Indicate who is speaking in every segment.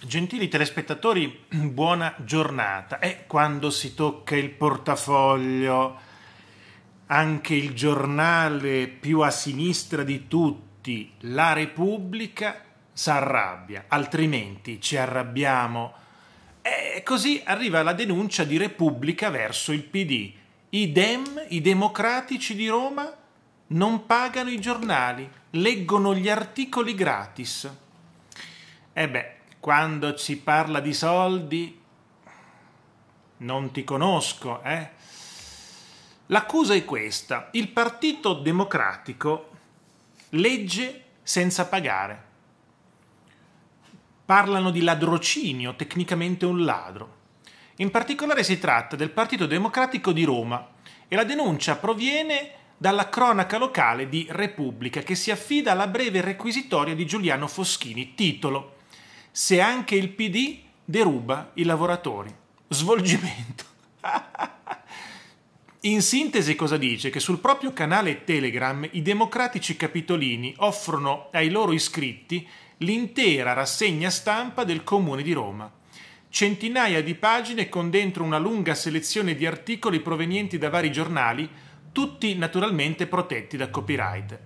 Speaker 1: Gentili telespettatori, buona giornata. E quando si tocca il portafoglio, anche il giornale più a sinistra di tutti, La Repubblica, si arrabbia, altrimenti ci arrabbiamo. E così arriva la denuncia di Repubblica verso il PD. I Dem, i democratici di Roma, non pagano i giornali, leggono gli articoli gratis. E beh, quando si parla di soldi, non ti conosco, eh? L'accusa è questa. Il Partito Democratico legge senza pagare. Parlano di ladrocinio, tecnicamente un ladro. In particolare si tratta del Partito Democratico di Roma e la denuncia proviene dalla cronaca locale di Repubblica che si affida alla breve requisitoria di Giuliano Foschini, titolo Se anche il PD deruba i lavoratori. Svolgimento. In sintesi cosa dice? Che sul proprio canale Telegram i democratici capitolini offrono ai loro iscritti l'intera rassegna stampa del Comune di Roma. Centinaia di pagine con dentro una lunga selezione di articoli provenienti da vari giornali, tutti naturalmente protetti da copyright.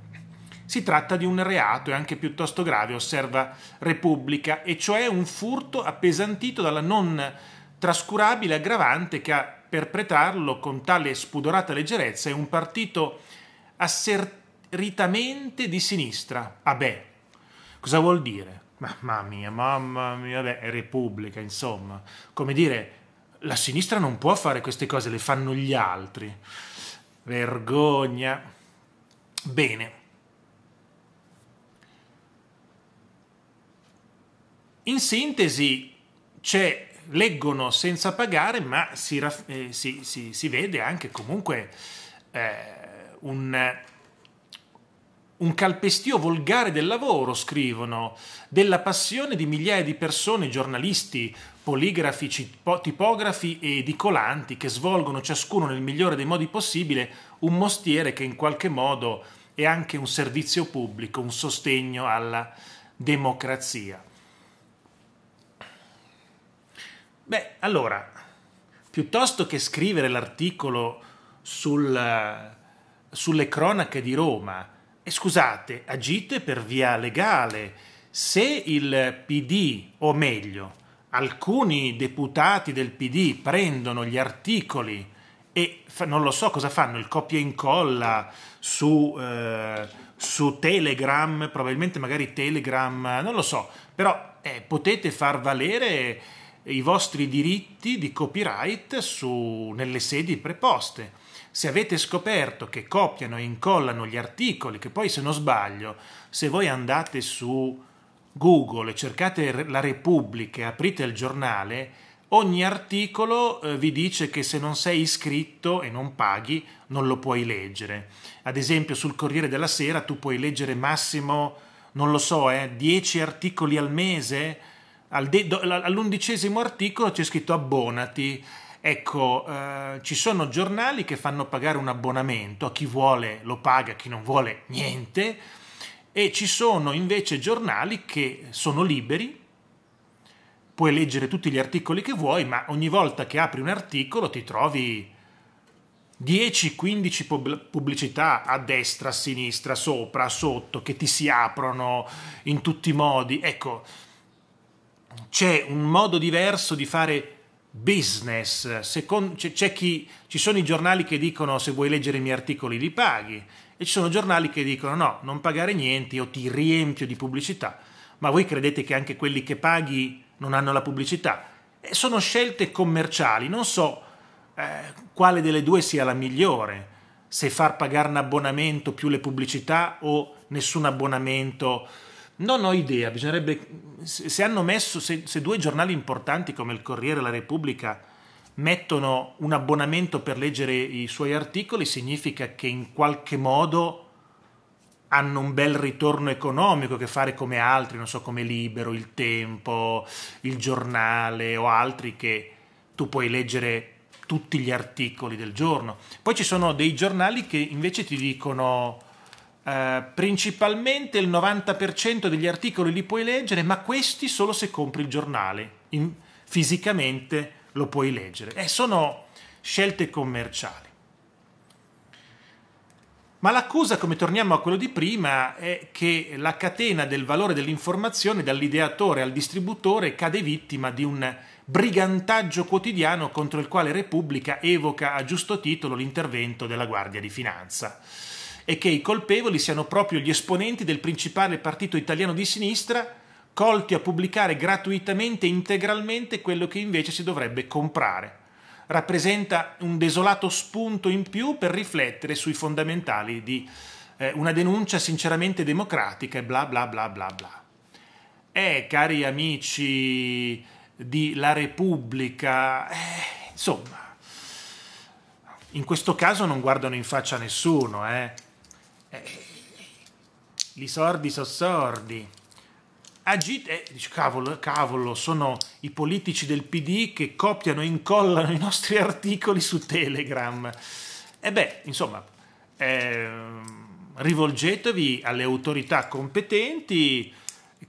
Speaker 1: Si tratta di un reato e anche piuttosto grave, osserva Repubblica, e cioè un furto appesantito dalla non trascurabile aggravante che a perpetrarlo con tale spudorata leggerezza è un partito asseritamente di sinistra. Ah beh, cosa vuol dire? Mamma mia, mamma mia, beh, è Repubblica, insomma. Come dire, la sinistra non può fare queste cose, le fanno gli altri. Vergogna. Bene. In sintesi, c'è leggono senza pagare, ma si, eh, si, si, si vede anche comunque eh, un, un calpestio volgare del lavoro, scrivono, della passione di migliaia di persone, giornalisti, poligrafi, tipografi e edicolanti che svolgono ciascuno nel migliore dei modi possibile un mostiere che in qualche modo è anche un servizio pubblico, un sostegno alla democrazia. Beh, allora, piuttosto che scrivere l'articolo sul, sulle cronache di Roma, e scusate, agite per via legale. Se il PD, o meglio, alcuni deputati del PD prendono gli articoli e fa, non lo so cosa fanno, il copia e incolla su, eh, su Telegram, probabilmente magari Telegram, non lo so, però eh, potete far valere i vostri diritti di copyright su, nelle sedi preposte. Se avete scoperto che copiano e incollano gli articoli, che poi se non sbaglio, se voi andate su Google e cercate la Repubblica e aprite il giornale, ogni articolo eh, vi dice che se non sei iscritto e non paghi non lo puoi leggere. Ad esempio sul Corriere della Sera tu puoi leggere massimo, non lo so, eh, 10 articoli al mese, all'undicesimo articolo c'è scritto abbonati. Ecco, eh, ci sono giornali che fanno pagare un abbonamento, a chi vuole lo paga, a chi non vuole niente, e ci sono invece giornali che sono liberi, puoi leggere tutti gli articoli che vuoi, ma ogni volta che apri un articolo ti trovi 10-15 pubblicità a destra, a sinistra, sopra, sotto, che ti si aprono in tutti i modi. Ecco, c'è un modo diverso di fare business. Secondo, chi, ci sono i giornali che dicono se vuoi leggere i miei articoli li paghi e ci sono giornali che dicono no, non pagare niente, io ti riempio di pubblicità. Ma voi credete che anche quelli che paghi non hanno la pubblicità? E sono scelte commerciali, non so eh, quale delle due sia la migliore, se far pagare un abbonamento più le pubblicità o nessun abbonamento non ho idea, bisognerebbe... Se hanno messo, se, se due giornali importanti come il Corriere e la Repubblica mettono un abbonamento per leggere i suoi articoli, significa che in qualche modo hanno un bel ritorno economico che fare come altri, non so come Libero, Il Tempo, Il Giornale o altri che tu puoi leggere tutti gli articoli del giorno. Poi ci sono dei giornali che invece ti dicono Uh, principalmente il 90% degli articoli li puoi leggere, ma questi solo se compri il giornale. In, fisicamente lo puoi leggere. E sono scelte commerciali. Ma l'accusa, come torniamo a quello di prima, è che la catena del valore dell'informazione dall'ideatore al distributore cade vittima di un brigantaggio quotidiano contro il quale Repubblica evoca a giusto titolo l'intervento della Guardia di Finanza e che i colpevoli siano proprio gli esponenti del principale partito italiano di sinistra colti a pubblicare gratuitamente e integralmente quello che invece si dovrebbe comprare rappresenta un desolato spunto in più per riflettere sui fondamentali di eh, una denuncia sinceramente democratica e bla bla bla bla bla. Eh, cari amici di La Repubblica, eh, insomma, in questo caso non guardano in faccia nessuno, eh. Eh I sordi sono sordi agite, eh, dice, cavolo, cavolo, sono i politici del PD che copiano e incollano i nostri articoli su Telegram. E beh, insomma, eh, rivolgetevi alle autorità competenti,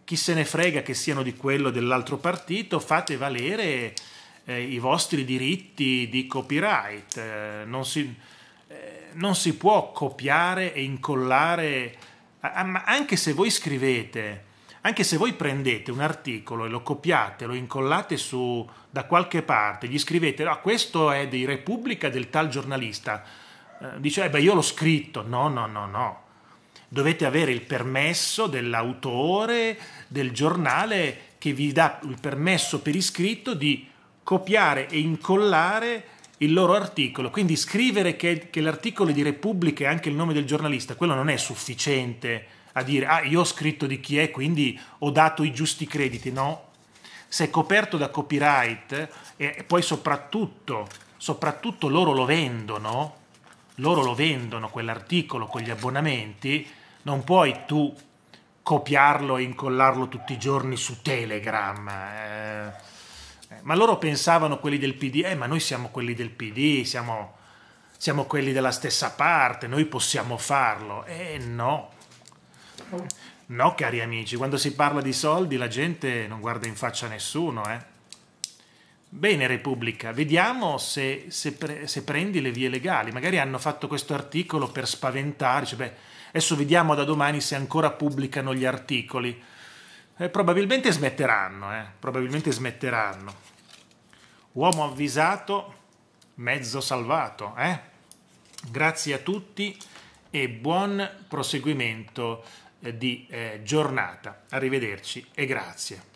Speaker 1: chi se ne frega che siano di quello o dell'altro partito, fate valere eh, i vostri diritti di copyright. Eh, non, si, non si può copiare e incollare, anche se voi scrivete anche se voi prendete un articolo e lo copiate, lo incollate su, da qualche parte, gli scrivete, ah, questo è di Repubblica del tal giornalista, eh, dice, eh beh, io l'ho scritto. No, no, no, no. Dovete avere il permesso dell'autore del giornale che vi dà il permesso per iscritto di copiare e incollare il loro articolo. Quindi scrivere che, che l'articolo è di Repubblica e anche il nome del giornalista, quello non è sufficiente a dire ah io ho scritto di chi è quindi ho dato i giusti crediti, no. Se è coperto da copyright e poi soprattutto, soprattutto loro lo vendono, loro lo vendono quell'articolo con gli abbonamenti, non puoi tu copiarlo e incollarlo tutti i giorni su Telegram. Eh, ma loro pensavano quelli del PD, eh, ma noi siamo quelli del PD, siamo, siamo quelli della stessa parte, noi possiamo farlo. Eh no, No, cari amici, quando si parla di soldi la gente non guarda in faccia a nessuno, eh. Bene Repubblica, vediamo se, se, pre, se, prendi le vie legali. Magari hanno fatto questo articolo per spaventarci. Beh, adesso vediamo da domani se ancora pubblicano gli articoli. Eh, probabilmente smetteranno, eh. probabilmente smetteranno. Uomo avvisato, mezzo salvato. Eh? Grazie a tutti e buon proseguimento di eh, giornata. Arrivederci e grazie.